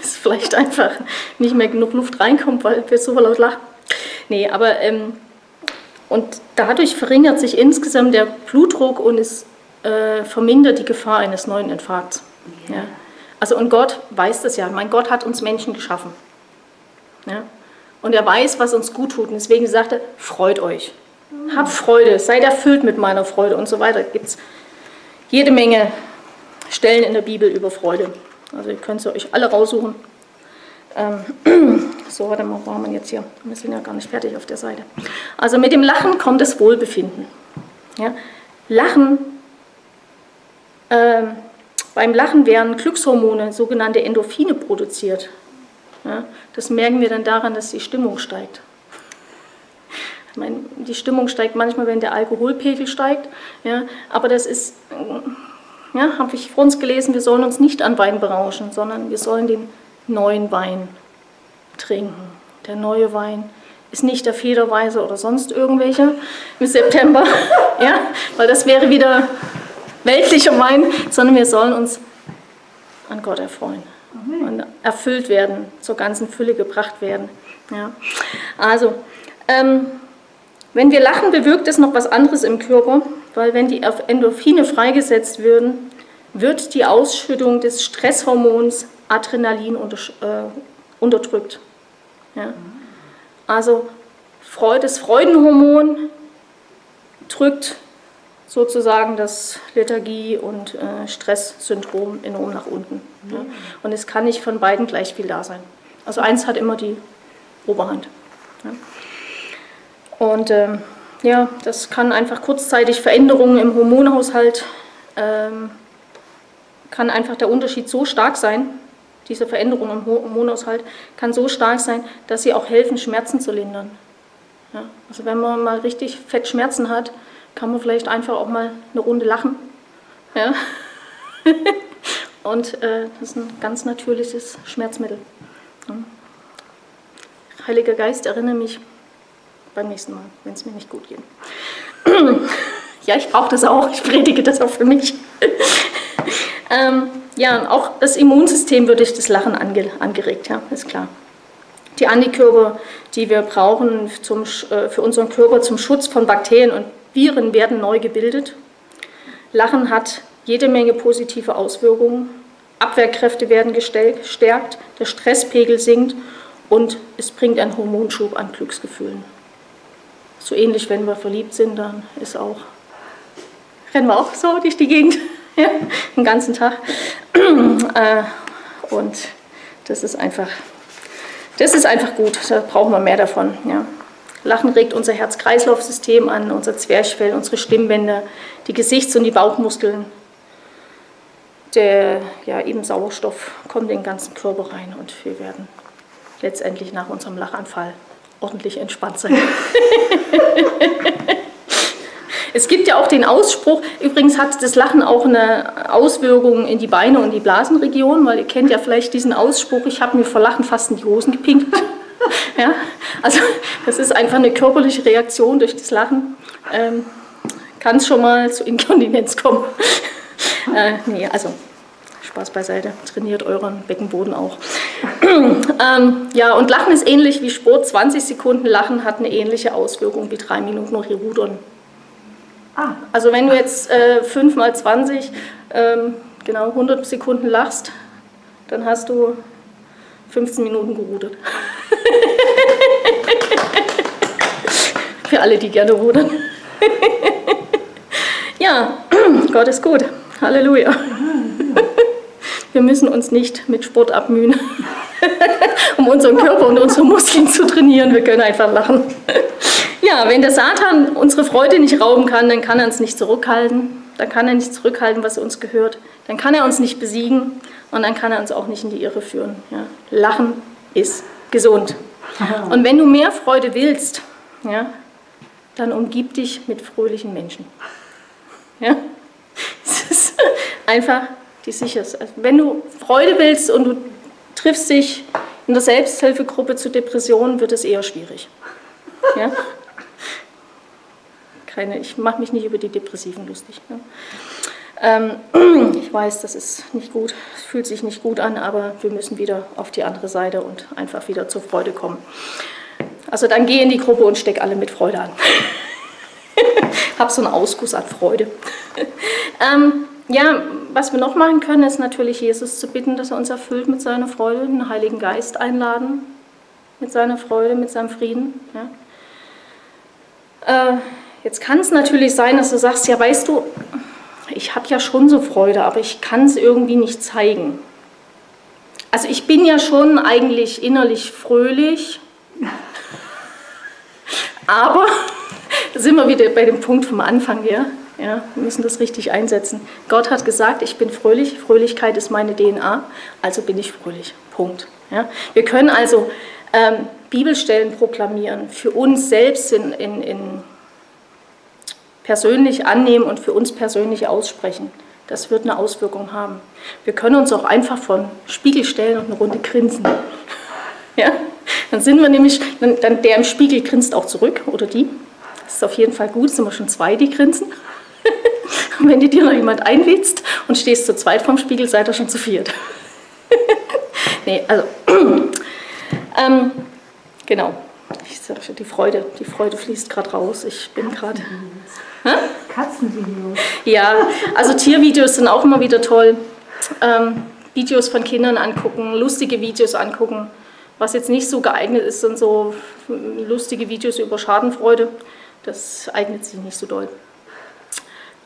es vielleicht einfach nicht mehr genug Luft reinkommt, weil wir so laut lachen. Nee, aber ähm, und dadurch verringert sich insgesamt der Blutdruck und es äh, vermindert die Gefahr eines neuen Infarkts. Ja. Also und Gott weiß das ja. Mein Gott hat uns Menschen geschaffen. Ja? Und er weiß, was uns gut tut. Und deswegen sagt er, freut euch. Habt Freude, seid erfüllt mit meiner Freude und so weiter. Gibt es jede Menge Stellen in der Bibel über Freude. Also ihr könnt sie euch alle raussuchen. Ähm, (clears throat) so, warte mal, haben wir jetzt hier? Wir sind ja gar nicht fertig auf der Seite. Also mit dem Lachen kommt das Wohlbefinden. Ja? Lachen ähm, beim Lachen werden Glückshormone, sogenannte Endorphine, produziert. Ja, das merken wir dann daran, dass die Stimmung steigt. Meine, die Stimmung steigt manchmal, wenn der Alkoholpegel steigt, ja, aber das ist, ja, habe ich vor uns gelesen, wir sollen uns nicht an Wein berauschen, sondern wir sollen den neuen Wein trinken. Der neue Wein ist nicht der Federweise oder sonst irgendwelcher im September, (laughs) ja, weil das wäre wieder weltlicher Wein, sondern wir sollen uns an Gott erfreuen und erfüllt werden, zur ganzen Fülle gebracht werden. Ja. Also, ähm, wenn wir lachen, bewirkt es noch was anderes im Körper, weil wenn die Endorphine freigesetzt würden, wird die Ausschüttung des Stresshormons Adrenalin unter, äh, unterdrückt. Ja. Also das Freudenhormon drückt sozusagen das Lethargie- und äh, Stresssyndrom enorm nach unten. Ja. Und es kann nicht von beiden gleich viel da sein. Also eins hat immer die Oberhand. Ja. Und ähm, ja, das kann einfach kurzzeitig Veränderungen im Hormonhaushalt, ähm, kann einfach der Unterschied so stark sein, diese Veränderung im Hormonhaushalt kann so stark sein, dass sie auch helfen, Schmerzen zu lindern. Ja, also wenn man mal richtig fett Schmerzen hat, kann man vielleicht einfach auch mal eine Runde lachen. Ja? (laughs) Und äh, das ist ein ganz natürliches Schmerzmittel. Ja. Heiliger Geist, erinnere mich beim nächsten Mal, wenn es mir nicht gut geht. (clears throat) ja, ich brauche das auch, ich predige das auch für mich. (laughs) ähm, ja, auch das Immunsystem wird durch das Lachen ange angeregt, ja, ist klar. Die Antikörper, die wir brauchen zum, äh, für unseren Körper zum Schutz von Bakterien und Viren, werden neu gebildet. Lachen hat jede Menge positive Auswirkungen. Abwehrkräfte werden gestärkt, der Stresspegel sinkt und es bringt einen Hormonschub an Glücksgefühlen. So ähnlich, wenn wir verliebt sind, dann ist auch, rennen wir auch so durch die Gegend, (laughs) den ganzen Tag. (clears throat) Äh, und das ist einfach, das ist einfach gut, da brauchen wir mehr davon. Ja. Lachen regt unser Herz-Kreislauf-System an, unser Zwerchfell, unsere Stimmbänder, die Gesichts- und die Bauchmuskeln. Der ja, eben Sauerstoff kommt in den ganzen Körper rein und wir werden letztendlich nach unserem Lachanfall ordentlich entspannt sein. (laughs) es gibt ja auch den Ausspruch, übrigens hat das Lachen auch eine Auswirkung in die Beine und die Blasenregion, weil ihr kennt ja vielleicht diesen Ausspruch, ich habe mir vor Lachen fast in die Hosen gepinkt. (laughs) ja? Also das ist einfach eine körperliche Reaktion durch das Lachen. Ähm, Kann es schon mal zu Inkontinenz kommen. (laughs) äh, nee, also Spaß beiseite, trainiert euren Beckenboden auch. (clears throat) ähm, ja, und Lachen ist ähnlich wie Sport. 20 Sekunden Lachen hat eine ähnliche Auswirkung wie drei Minuten Rudern. Ah. Also wenn du jetzt äh, 5 mal 20, ähm, genau 100 Sekunden lachst, dann hast du 15 Minuten gerudert. (laughs) Für alle, die gerne rudern. (laughs) ja, (clears throat) Gott ist gut. Halleluja. (laughs) Wir müssen uns nicht mit Sport abmühen, um unseren Körper und unsere Muskeln zu trainieren. Wir können einfach lachen. Ja, wenn der Satan unsere Freude nicht rauben kann, dann kann er uns nicht zurückhalten. Dann kann er nicht zurückhalten, was uns gehört. Dann kann er uns nicht besiegen und dann kann er uns auch nicht in die Irre führen. Ja. Lachen ist gesund. Und wenn du mehr Freude willst, ja, dann umgib dich mit fröhlichen Menschen. Ja? Es ist einfach die sicherste. Also wenn du Freude willst und du triffst dich in der Selbsthilfegruppe zu Depressionen, wird es eher schwierig. Ja? Keine, ich mache mich nicht über die Depressiven lustig. Ne? Ähm, (clears throat) ich weiß, das ist nicht gut, es fühlt sich nicht gut an, aber wir müssen wieder auf die andere Seite und einfach wieder zur Freude kommen. Also dann geh in die Gruppe und steck alle mit Freude an. (laughs) Hab so einen Ausguss an Freude. (laughs) ähm, ja, was wir noch machen können, ist natürlich Jesus zu bitten, dass er uns erfüllt mit seiner Freude, den Heiligen Geist einladen, mit seiner Freude, mit seinem Frieden. Ja. Äh, jetzt kann es natürlich sein, dass du sagst, ja weißt du, ich habe ja schon so Freude, aber ich kann es irgendwie nicht zeigen. Also ich bin ja schon eigentlich innerlich fröhlich, aber da (laughs) sind wir wieder bei dem Punkt vom Anfang her. Ja, wir müssen das richtig einsetzen. Gott hat gesagt, ich bin fröhlich, Fröhlichkeit ist meine DNA, also bin ich fröhlich. Punkt. Ja, wir können also ähm, Bibelstellen proklamieren, für uns selbst in, in, in persönlich annehmen und für uns persönlich aussprechen. Das wird eine Auswirkung haben. Wir können uns auch einfach von Spiegel stellen und eine Runde grinsen. (laughs) Ja? Dann sind wir nämlich, dann, dann der im Spiegel grinst auch zurück oder die. Das ist auf jeden Fall gut, sind wir schon zwei, die grinsen. (laughs) Und wenn du dir noch jemand einlädst und stehst zu zweit vorm Spiegel, seid ihr schon zu viert. (laughs) nee, also, (clears throat) ähm, genau. Ich sage schon, die Freude, die Freude fließt gerade raus. Ich bin gerade. Katzenvideos. Ja, also Tiervideos sind auch immer wieder toll. Ähm, Videos von Kindern angucken, lustige Videos angucken. Was jetzt nicht so geeignet ist, sind so lustige Videos über Schadenfreude. Das eignet sich nicht so doll.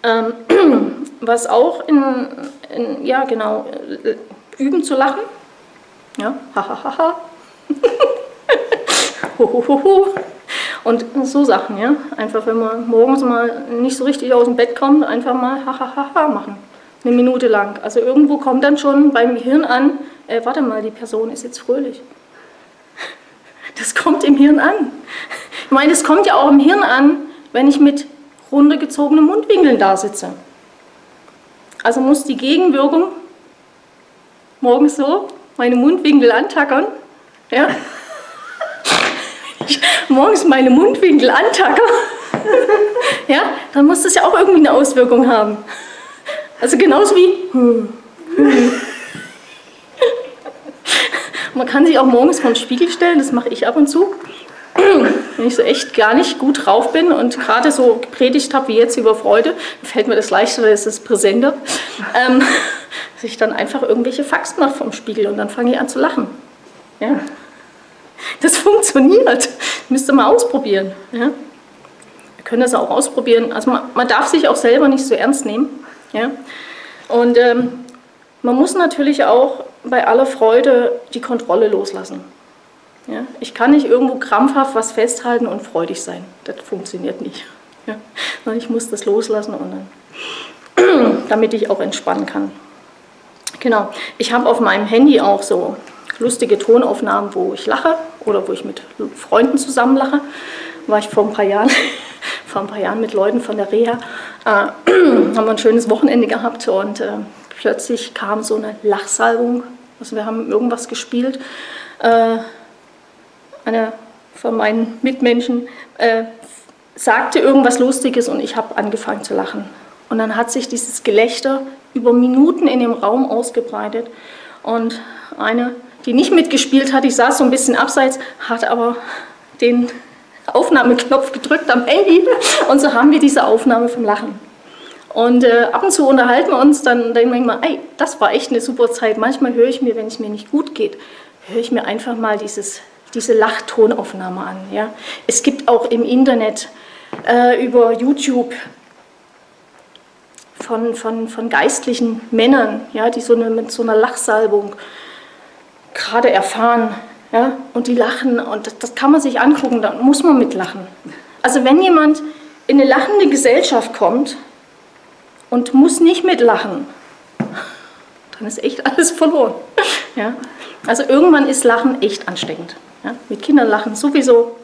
Ähm, (clears throat) was auch in, in, ja genau, äh, üben zu lachen. Ja, hahaha. (laughs) Und so Sachen, ja. Einfach, wenn man morgens mal nicht so richtig aus dem Bett kommt, einfach mal hahaha machen. Eine Minute lang. Also irgendwo kommt dann schon beim Gehirn an, äh, warte mal, die Person ist jetzt fröhlich. Das kommt im Hirn an. Ich meine, es kommt ja auch im Hirn an, wenn ich mit runtergezogenen Mundwinkeln da sitze. Also muss die Gegenwirkung morgens so meine Mundwinkel antackern. Ja? Ich morgens meine Mundwinkel antacke, (laughs) ja, dann muss das ja auch irgendwie eine Auswirkung haben. Also genauso wie. (laughs) Man kann sich auch morgens vor den Spiegel stellen, das mache ich ab und zu. (clears throat) Wenn ich so echt gar nicht gut drauf bin und gerade so gepredigt habe wie jetzt über Freude, fällt mir das leichter, weil es ist präsenter, ähm, (laughs) dass ich dann einfach irgendwelche Faxen mache vom Spiegel und dann fange ich an zu lachen. Ja. Das funktioniert. Müsst ihr mal ausprobieren. Ja? Wir können das auch ausprobieren. Also man, man, darf sich auch selber nicht so ernst nehmen. Ja? Und ähm, man muss natürlich auch bei aller Freude die Kontrolle loslassen. Ja? Ich kann nicht irgendwo krampfhaft was festhalten und freudig sein. Das funktioniert nicht. Ja? Ich muss das loslassen und dann, (clears throat) damit ich auch entspannen kann. Genau. Ich habe auf meinem Handy auch so lustige Tonaufnahmen, wo ich lache oder wo ich mit Freunden zusammen lache. War ich vor ein paar Jahren, (laughs) vor ein paar Jahren mit Leuten von der Reha, äh, (clears throat) haben wir ein schönes Wochenende gehabt und äh, plötzlich kam so eine Lachsalbung. Also wir haben irgendwas gespielt. Äh, eine von meinen Mitmenschen äh, sagte irgendwas Lustiges und ich habe angefangen zu lachen. Und dann hat sich dieses Gelächter über Minuten in dem Raum ausgebreitet. Und eine die nicht mitgespielt hat, ich saß so ein bisschen abseits, hat aber den Aufnahmeknopf gedrückt am Handy und so haben wir diese Aufnahme vom Lachen. Und äh, ab und zu unterhalten wir uns, dann denken wir mal, ey, das war echt eine super Zeit. Manchmal höre ich mir, wenn es mir nicht gut geht, höre ich mir einfach mal dieses, diese Lachtonaufnahme an. Ja? Es gibt auch im Internet äh, über YouTube von, von, von geistlichen Männern, ja, die so eine, mit so einer Lachsalbung gerade erfahren. Ja? Und die lachen und das, das kann man sich angucken, da muss man mitlachen. Also wenn jemand in eine lachende Gesellschaft kommt und muss nicht mitlachen, dann ist echt alles verloren. Ja? Also irgendwann ist Lachen echt ansteckend. Ja? Mit Kindern lachen sowieso,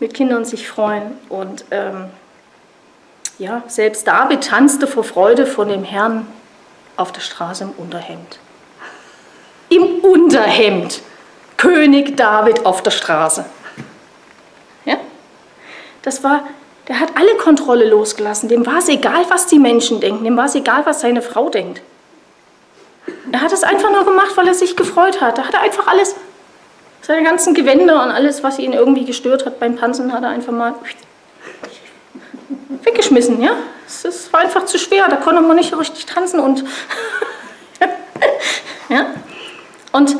mit Kindern sich freuen. Und ähm, ja, selbst David tanzte vor Freude vor dem Herrn auf der Straße im Unterhemd im Unterhemd. König David auf der Straße. Ja? Das war, der hat alle Kontrolle losgelassen. Dem war es egal, was die Menschen denken. Dem war es egal, was seine Frau denkt. Er hat es einfach nur gemacht, weil er sich gefreut hat. Da hat er einfach alles, seine ganzen Gewände und alles, was ihn irgendwie gestört hat beim Tanzen, hat er einfach mal weggeschmissen. Ja? Es war einfach zu schwer, da konnte man nicht richtig tanzen und (laughs) ja? Und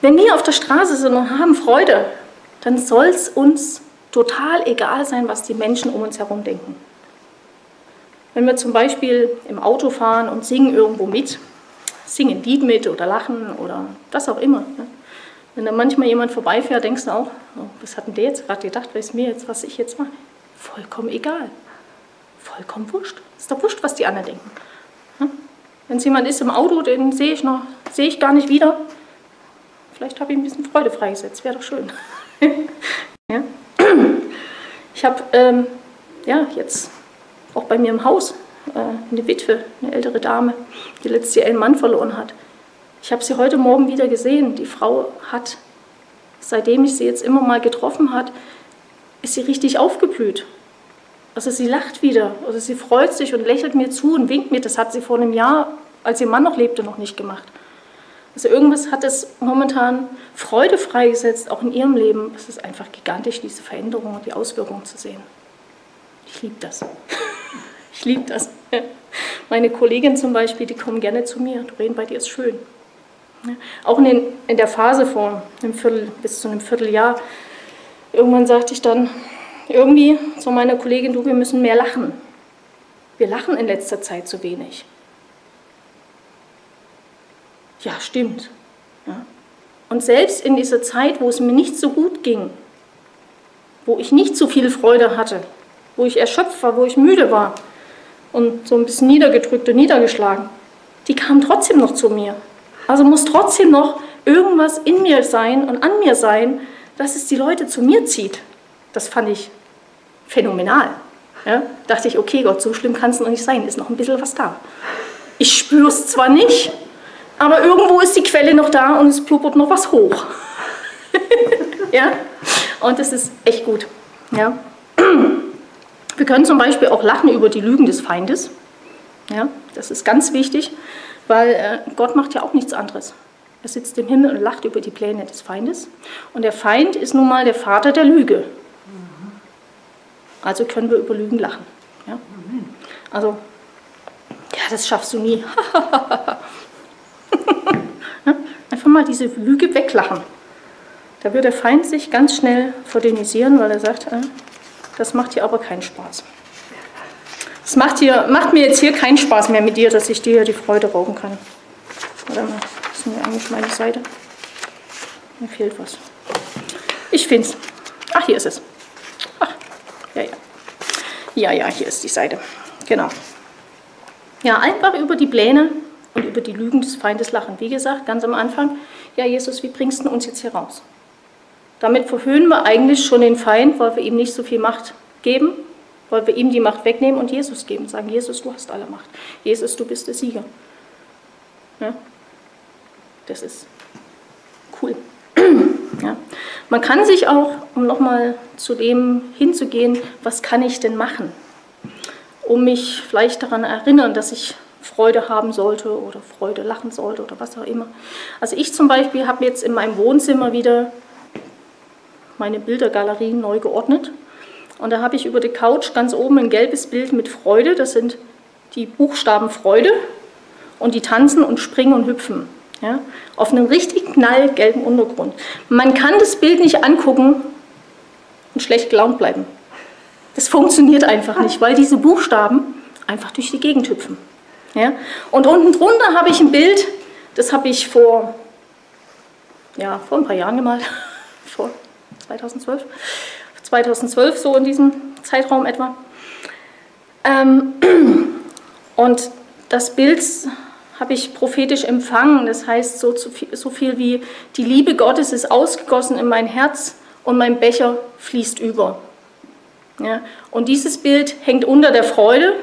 wenn wir auf der Straße sind und haben Freude, dann soll es uns total egal sein, was die Menschen um uns herum denken. Wenn wir zum Beispiel im Auto fahren und singen irgendwo mit, singen ein Lied mit oder lachen oder was auch immer. Ne? Wenn da manchmal jemand vorbeifährt, denkst du auch, oh, was hat denn der jetzt gerade gedacht, weiß mir jetzt, was ich jetzt mache? Vollkommen egal. Vollkommen wurscht. Ist doch wurscht, was die anderen denken. Ne? Wenn es jemand ist im Auto, den sehe ich noch, sehe ich gar nicht wieder, Vielleicht habe ich ein bisschen Freude freigesetzt, wäre doch schön. (laughs) ja. Ich habe ähm, ja, jetzt auch bei mir im Haus äh, eine Witwe, eine ältere Dame, die letztes Jahr einen Mann verloren hat. Ich habe sie heute Morgen wieder gesehen. Die Frau hat, seitdem ich sie jetzt immer mal getroffen hat, ist sie richtig aufgeblüht. Also sie lacht wieder, also sie freut sich und lächelt mir zu und winkt mir. Das hat sie vor einem Jahr, als ihr Mann noch lebte, noch nicht gemacht. Also irgendwas hat es momentan Freude freigesetzt, auch in ihrem Leben. Es ist einfach gigantisch, diese Veränderung und die Auswirkungen zu sehen. Ich liebe das. (laughs) Ich liebe das. Meine Kollegin zum Beispiel, die kommen gerne zu mir. Doreen, bei dir ist schön. Auch in, den, in der Phase vor einem Viertel, bis zu einem Vierteljahr, irgendwann sagte ich dann irgendwie zu meiner Kollegin, du, wir müssen mehr lachen. Wir lachen in letzter Zeit zu wenig. Ja, stimmt. Ja. Und selbst in dieser Zeit, wo es mir nicht so gut ging, wo ich nicht so viel Freude hatte, wo ich erschöpft war, wo ich müde war und so ein bisschen niedergedrückt und niedergeschlagen, die kamen trotzdem noch zu mir. Also muss trotzdem noch irgendwas in mir sein und an mir sein, dass es die Leute zu mir zieht. Das fand ich phänomenal. Ja, dachte ich, okay Gott, so schlimm kann es noch nicht sein, ist noch ein bisschen was da. Ich spüre es zwar nicht, aber irgendwo ist die Quelle noch da und es blubbert noch was hoch. (laughs) ja? Und das ist echt gut. Ja? Wir können zum Beispiel auch lachen über die Lügen des Feindes. Ja? Das ist ganz wichtig, weil äh, Gott macht ja auch nichts anderes. Er sitzt im Himmel und lacht über die Pläne des Feindes. Und der Feind ist nun mal der Vater der Lüge. Also können wir über Lügen lachen. Ja? Also, ja, das schaffst du nie. (laughs) Einfach mal diese Lüge weglachen. Da wird der Feind sich ganz schnell verdünnisieren, weil er sagt, äh, das macht hier aber keinen Spaß. Es macht, hier, macht mir jetzt hier keinen Spaß mehr mit dir, dass ich dir die Freude rauben kann. Warte mal, das ist mir eigentlich meine Seite. Mir fehlt was. Ich finde es. Ach, hier ist es. Ach, ja, ja. Ja, ja, hier ist die Seite. Genau. Ja, einfach über die Pläne und über die Lügen des Feindes lachen. Wie gesagt, ganz am Anfang, ja, Jesus, wie bringst du uns jetzt hier raus? Damit verhöhnen wir eigentlich schon den Feind, weil wir ihm nicht so viel Macht geben, weil wir ihm die Macht wegnehmen und Jesus geben. Sagen, Jesus, du hast alle Macht. Jesus, du bist der Sieger. Ja? Das ist cool. (clears throat) Ja. Man kann sich auch, um nochmal zu dem hinzugehen, was kann ich denn machen, um mich vielleicht daran erinnern, dass ich Freude haben sollte oder Freude lachen sollte oder was auch immer. Also ich zum Beispiel habe jetzt in meinem Wohnzimmer wieder meine Bildergalerien neu geordnet. Und da habe ich über die Couch ganz oben ein gelbes Bild mit Freude. Das sind die Buchstaben Freude. Und die tanzen und springen und hüpfen. Ja, auf einem richtig knallgelben Untergrund. Man kann das Bild nicht angucken und schlecht gelaunt bleiben. Das funktioniert einfach nicht, weil diese Buchstaben einfach durch die Gegend hüpfen. Ja? Und unten drunter habe ich ein Bild, das habe ich vor, ja, vor ein paar Jahren gemalt, (laughs) vor 2012, 2012 so in diesem Zeitraum etwa. Ähm, (clears throat) und das Bild habe ich prophetisch empfangen, das heißt so, so viel wie, die Liebe Gottes ist ausgegossen in mein Herz und mein Becher fließt über. Ja, und dieses Bild hängt unter der Freude,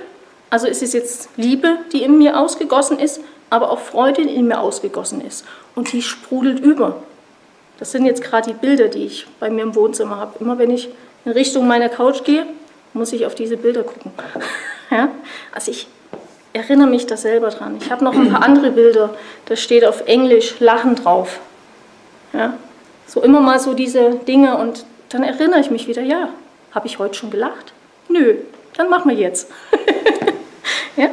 also es ist jetzt Liebe, die in mir ausgegossen ist, aber auch Freude, die in mir ausgegossen ist. Und die sprudelt über. Das sind jetzt gerade die Bilder, die ich bei mir im Wohnzimmer habe. Immer wenn ich in Richtung meiner Couch gehe, muss ich auf diese Bilder gucken. (laughs) ja? Also ich erinnere mich da selber dran. Ich habe noch ein paar andere Bilder, da steht auf Englisch Lachen drauf. Ja? So immer mal so diese Dinge und dann erinnere ich mich wieder, ja, habe ich heute schon gelacht? Nö, dann machen wir jetzt. (laughs) Ja?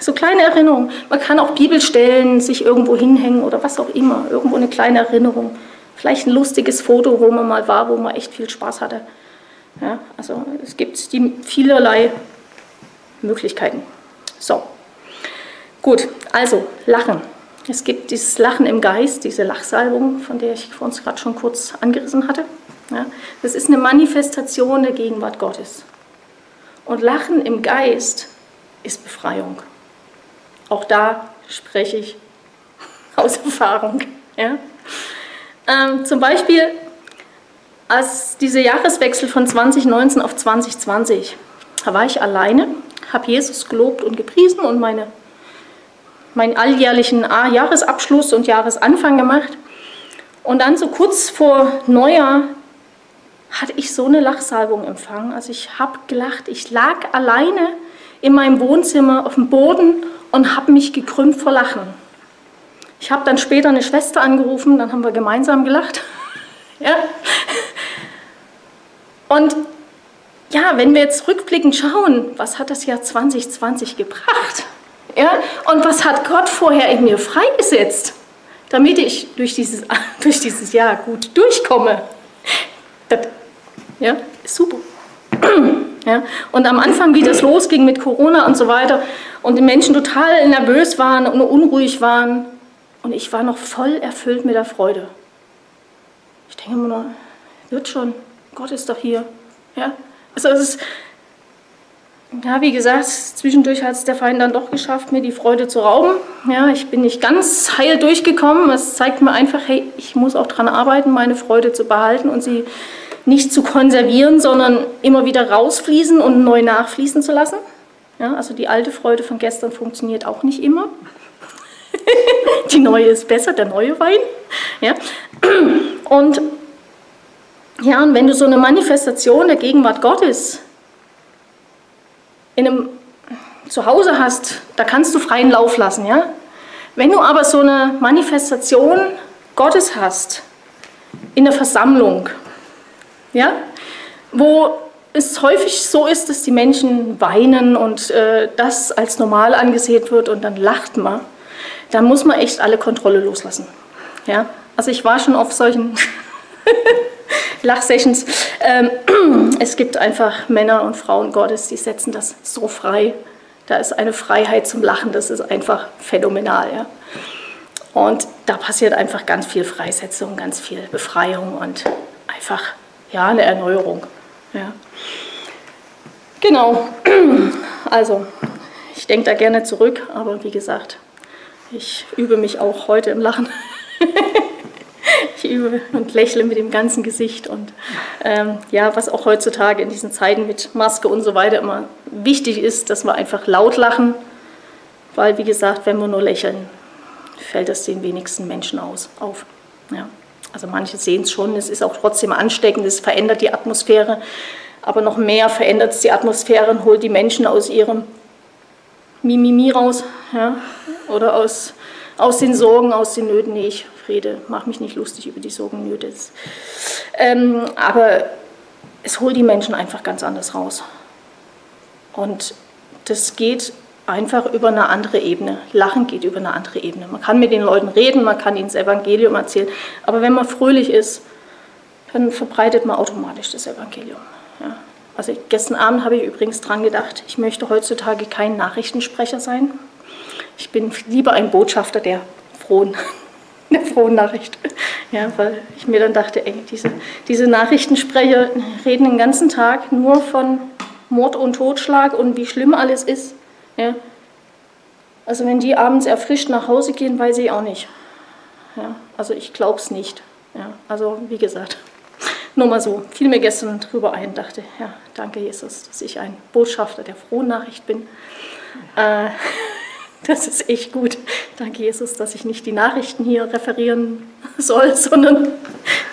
So kleine Erinnerungen. Man kann auch Bibelstellen sich irgendwo hinhängen oder was auch immer. Irgendwo eine kleine Erinnerung. Vielleicht ein lustiges Foto, wo man mal war, wo man echt viel Spaß hatte. Ja, also es gibt die vielerlei Möglichkeiten. So, gut, also Lachen. Es gibt dieses Lachen im Geist, diese Lachsalbung, von der ich vor uns gerade schon kurz angerissen hatte. Ja, das ist eine Manifestation der Gegenwart Gottes. Und Lachen im Geist ist Befreiung. Auch da spreche ich (laughs) aus Erfahrung. Ja? Ähm, zum Beispiel, als dieser Jahreswechsel von 2019 auf 2020, da war ich alleine, habe Jesus gelobt und gepriesen und meine, meinen alljährlichen Jahresabschluss und Jahresanfang gemacht. Und dann so kurz vor Neujahr hatte ich so eine Lachsalbung empfangen. Also ich habe gelacht, ich lag alleine in meinem Wohnzimmer auf dem Boden und habe mich gekrümmt vor Lachen. Ich habe dann später eine Schwester angerufen, dann haben wir gemeinsam gelacht. (laughs) ja. Und ja, wenn wir jetzt rückblickend schauen, was hat das Jahr 2020 gebracht? Ja? Und was hat Gott vorher in mir freigesetzt, damit ich durch dieses, (laughs) durch dieses Jahr gut durchkomme? Ja, super. Ja? Und am Anfang, wie das losging mit Corona und so weiter, und die Menschen total nervös waren und unruhig waren, und ich war noch voll erfüllt mit der Freude. Ich denke immer nur, wird schon, Gott ist doch hier. Ja? Also es ist, ja, wie gesagt, zwischendurch hat es der Feind dann doch geschafft, mir die Freude zu rauben. Ja, ich bin nicht ganz heil durchgekommen. Es zeigt mir einfach, hey, ich muss auch daran arbeiten, meine Freude zu behalten und sie nicht zu konservieren, sondern immer wieder rausfließen und neu nachfließen zu lassen. Ja, also die alte Freude von gestern funktioniert auch nicht immer. (laughs) die neue ist besser, der neue Wein. Ja. Und ja, und wenn du so eine Manifestation der Gegenwart Gottes in einem Zuhause hast, da kannst du freien Lauf lassen, ja. Wenn du aber so eine Manifestation Gottes hast in der Versammlung, ja, wo es häufig so ist, dass die Menschen weinen und äh, das als normal angesehen wird und dann lacht man, dann muss man echt alle Kontrolle loslassen. Ja? Also ich war schon auf solchen (laughs) Lachsessions. Ähm, (clears throat) es gibt einfach Männer und Frauen Gottes, die setzen das so frei. Da ist eine Freiheit zum Lachen, das ist einfach phänomenal. Ja? Und da passiert einfach ganz viel Freisetzung, ganz viel Befreiung und einfach ja, eine Erneuerung. Ja. Genau, (clears throat) also ich denke da gerne zurück, aber wie gesagt, ich übe mich auch heute im Lachen. (laughs) ich übe und lächle mit dem ganzen Gesicht und ähm, ja, was auch heutzutage in diesen Zeiten mit Maske und so weiter immer wichtig ist, dass wir einfach laut lachen, weil wie gesagt, wenn wir nur lächeln, fällt das den wenigsten Menschen aus, auf. Ja. Also manche sehen es schon, es ist auch trotzdem ansteckend, es verändert die Atmosphäre, aber noch mehr verändert es die Atmosphäre und holt die Menschen aus ihrem Mimimi raus ja? oder aus, aus den Sorgen, aus den Nöten. Nee, ich rede, mach mich nicht lustig über die Sorgen, Nöte. Ähm, aber es holt die Menschen einfach ganz anders raus. Und das geht einfach über eine andere Ebene. Lachen geht über eine andere Ebene. Man kann mit den Leuten reden, man kann ihnen das Evangelium erzählen, aber wenn man fröhlich ist, dann verbreitet man automatisch das Evangelium. Ja. Also gestern Abend habe ich übrigens dran gedacht, ich möchte heutzutage kein Nachrichtensprecher sein. Ich bin lieber ein Botschafter der frohen, (laughs) der frohen Nachricht. Ja, weil ich mir dann dachte, ey, diese, diese Nachrichtensprecher reden den ganzen Tag nur von Mord und Totschlag und wie schlimm alles ist. Ja? Also wenn die abends erfrischt nach Hause gehen, weiß ich auch nicht. Ja? Also ich glaube es nicht. Ja? Also wie gesagt, (laughs) nur mal so, fiel mir gestern drüber ein, dachte, ja, danke Jesus, dass ich ein Botschafter der frohen Nachricht bin. Äh, (laughs) das ist echt gut. Danke Jesus, dass ich nicht die Nachrichten hier referieren (laughs) soll, sondern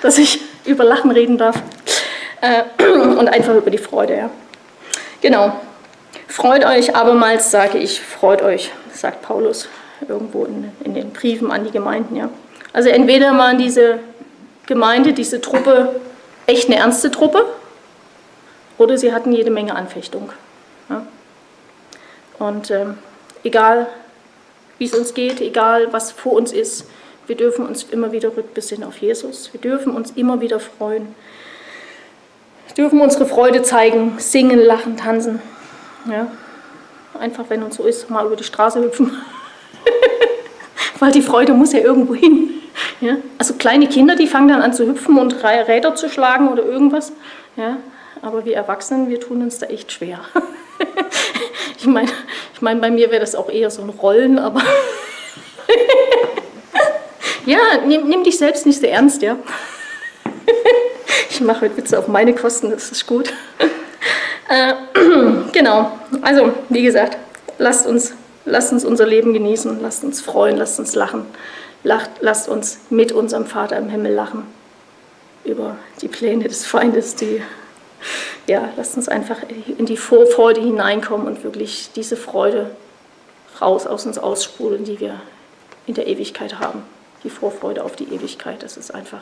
dass ich über Lachen reden darf äh, (clears throat) und einfach über die Freude. Ja. Genau. Freut euch abermals, sage ich, freut euch, sagt Paulus irgendwo in, in den Briefen an die Gemeinden. Ja. Also entweder waren diese Gemeinde, diese Truppe echt eine ernste Truppe oder sie hatten jede Menge Anfechtung. Ja. Und ähm, egal, wie es uns geht, egal, was vor uns ist, wir dürfen uns immer wieder rückbesinnen auf Jesus. Wir dürfen uns immer wieder freuen. Wir dürfen unsere Freude zeigen, singen, lachen, tanzen. Ja? Einfach, wenn uns so ist, mal über die Straße hüpfen. (laughs) Weil die Freude muss ja irgendwo hin. Ja? Also kleine Kinder, die fangen dann an zu hüpfen und Räder zu schlagen oder irgendwas. Ja? Aber wir Erwachsenen, wir tun uns da echt schwer. (laughs) ich meine, ich mein, bei mir wäre das auch eher so ein Rollen, aber (laughs) ja, nimm, nimm, dich selbst nicht so ernst, ja. ich mache heute Witze auf meine Kosten, das ist gut. Äh, (clears throat) genau, also wie gesagt, lasst uns, lasst uns unser Leben genießen, lasst uns freuen, lasst uns lachen, lacht, lasst uns mit unserem Vater im Himmel lachen über die Pläne des Feindes, die ja, lasst uns einfach in die Vorfreude hineinkommen und wirklich diese Freude raus aus uns ausspulen, die wir in der Ewigkeit haben. Die Vorfreude auf die Ewigkeit, das ist einfach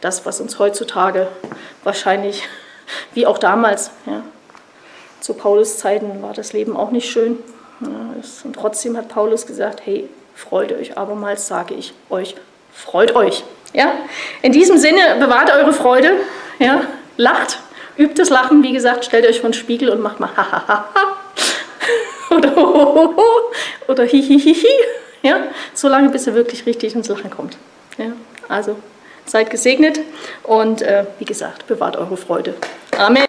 das, was uns heutzutage wahrscheinlich, wie auch damals, ja, zu Paulus Zeiten war das Leben auch nicht schön. Und trotzdem hat Paulus gesagt, hey, freut euch. Abermals sage ich euch, freut euch. Ja? In diesem Sinne, bewahrt eure Freude, ja? lacht, übt das Lachen, wie gesagt, stellt euch vor den Spiegel und macht mal ha (laughs) oder ho oder hihihihi. Ja? So lange, bis ihr wirklich richtig ins Lachen kommt. Ja? Also seid gesegnet und äh, wie gesagt, bewahrt eure Freude. Amen.